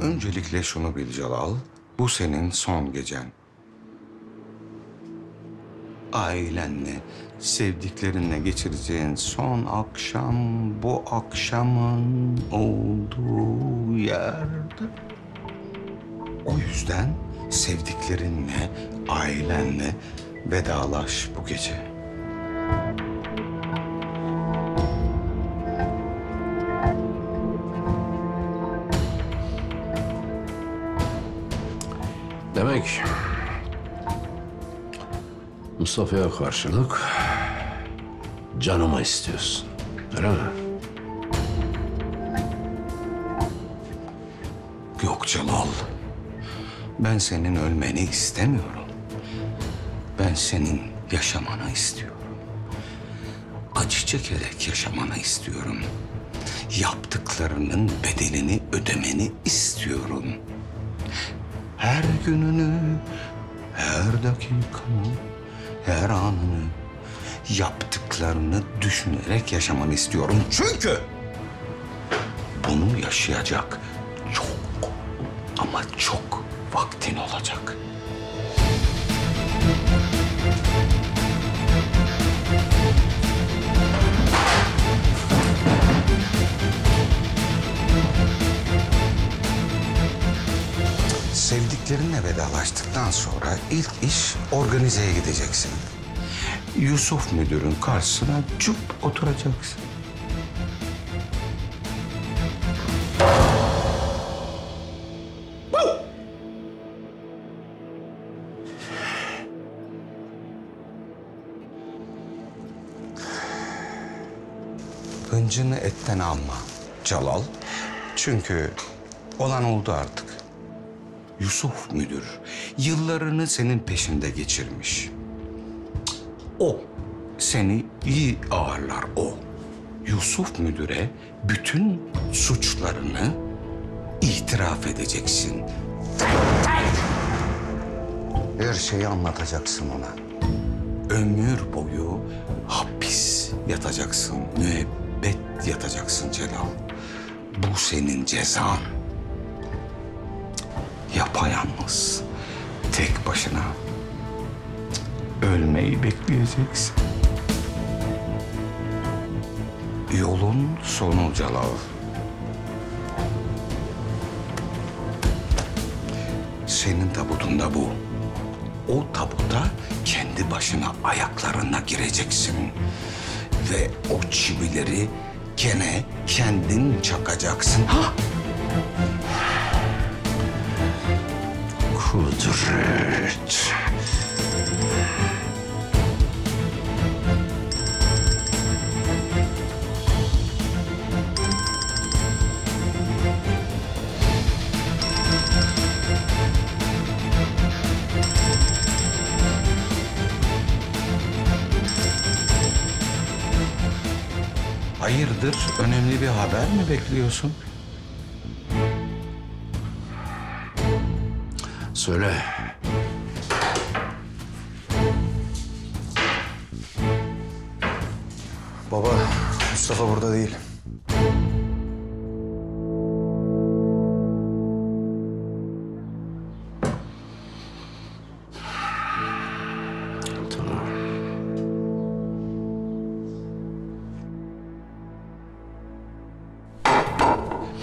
Öncelikle şunu bil Celal. Bu senin son gecen. Ailenle, sevdiklerinle geçireceğin son akşam bu akşamın olduğu yerde. O yüzden sevdiklerinle, ailenle vedalaş bu gece. Demek Mustafa'ya karşılık canımı istiyorsun. Öyle mi? Yok Celal. Ben senin ölmeni istemiyorum. Ben senin yaşamanı istiyorum. Acı çekerek yaşamanı istiyorum. Yaptıklarının bedelini ödemeni istiyorum. Her gününü, her dakikanı, her anını yaptıklarını düşünerek yaşamanı istiyorum. Çünkü bunu yaşayacak çok ama çok vaktin olacak. Sevdiklerinle vedalaştıktan sonra ilk iş organizeye gideceksin. Yusuf müdürün karşısına cüp oturacaksın. Hıncını etten alma Celal. Çünkü olan oldu artık. Yusuf müdür yıllarını senin peşinde geçirmiş. O seni iyi ağırlar o. Yusuf müdüre bütün suçlarını itiraf edeceksin. Her şeyi anlatacaksın ona. Ömür boyu hapis yatacaksın, müebbet yatacaksın Celal. Bu senin cezan. Yapayalnız, tek başına ölmeyi bekleyeceksin. Yolun sonu Celal. Senin tabutun da bu. O tabuta kendi başına ayaklarına gireceksin. Ve o çivileri gene kendin çakacaksın. Ha? Kudret. Hayırdır? Önemli bir haber mi bekliyorsun? Söyle. Baba, Mustafa burada değil.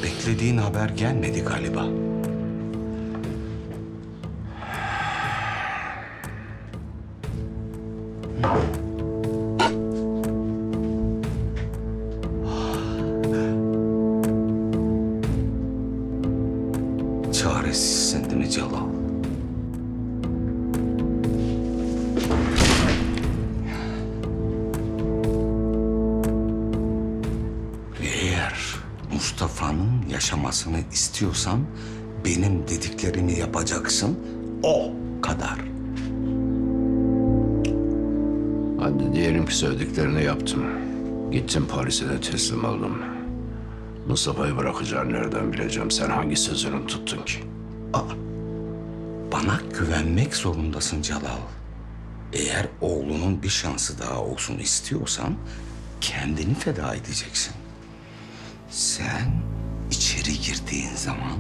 Beklediğin haber gelmedi galiba. Çaresizsin değil mi? Eğer Mustafa'nın yaşamasını istiyorsan benim dediklerimi yapacaksın. O kadar. Hadi diyelim ki söylediklerini yaptım. Gittim Paris'e de teslim oldum. Mustafa'yı bırakacağını nereden bileceğim? Sen hangi sözünü tuttun ki? Bana güvenmek zorundasın Celal. Eğer oğlunun bir şansı daha olsun istiyorsan kendini feda edeceksin. Sen içeri girdiğin zaman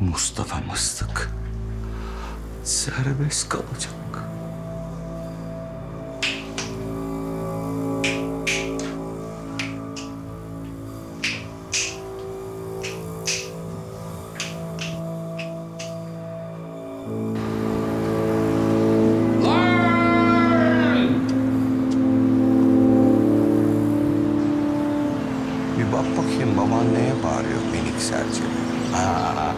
Mustafa Mıstık serbest kalacak. Baban neye bağırıyor minik serçe? Aa.